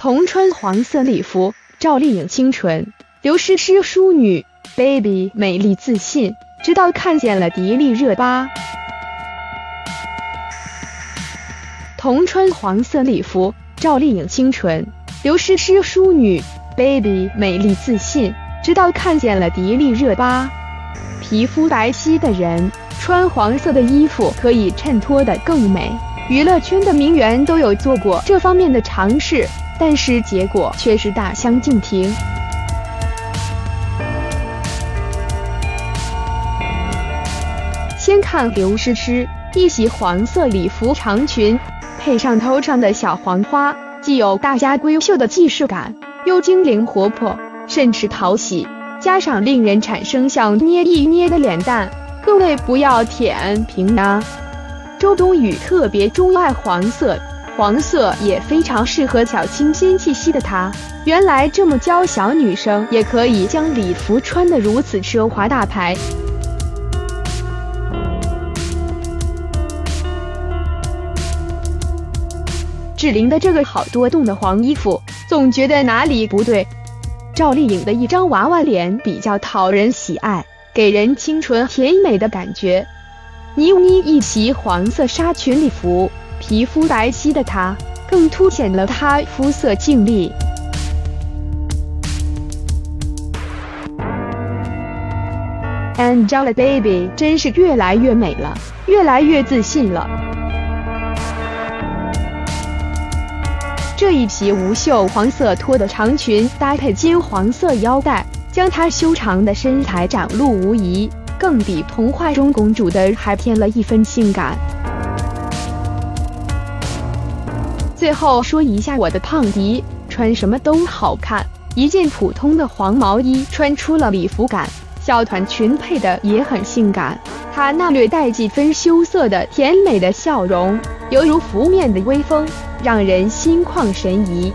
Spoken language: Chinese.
同穿黄色礼服，赵丽颖清纯，刘诗诗淑女，baby 美丽自信，直到看见了迪丽热巴。同穿黄色礼服，赵丽颖清纯，刘诗诗淑女，baby 美丽自信，直到看见了迪丽热巴。皮肤白皙的人穿黄色的衣服可以衬托得更美。娱乐圈的名媛都有做过这方面的尝试。但是结果却是大相径庭。先看刘诗诗，一袭黄色礼服长裙，配上头上的小黄花，既有大家闺秀的既视感，又精灵活泼，甚是讨喜。加上令人产生想捏一捏的脸蛋，各位不要舔屏啊！周冬雨特别钟爱黄色。黄色也非常适合小清新气息的她。原来这么娇小女生也可以将礼服穿得如此奢华大牌。志玲的这个好多洞的黄衣服，总觉得哪里不对。赵丽颖的一张娃娃脸比较讨人喜爱，给人清纯甜美的感觉。倪妮一袭黄色纱裙礼服。皮肤白皙的她，更凸显了她肤色净丽。Angelababy 真是越来越美了，越来越自信了。这一袭无袖黄色拖的长裙，搭配金黄色腰带，将她修长的身材展露无遗，更比童话中公主的还添了一分性感。最后说一下我的胖迪，穿什么都好看。一件普通的黄毛衣穿出了礼服感，小团裙配的也很性感。她那略带几分羞涩的甜美的笑容，犹如拂面的微风，让人心旷神怡。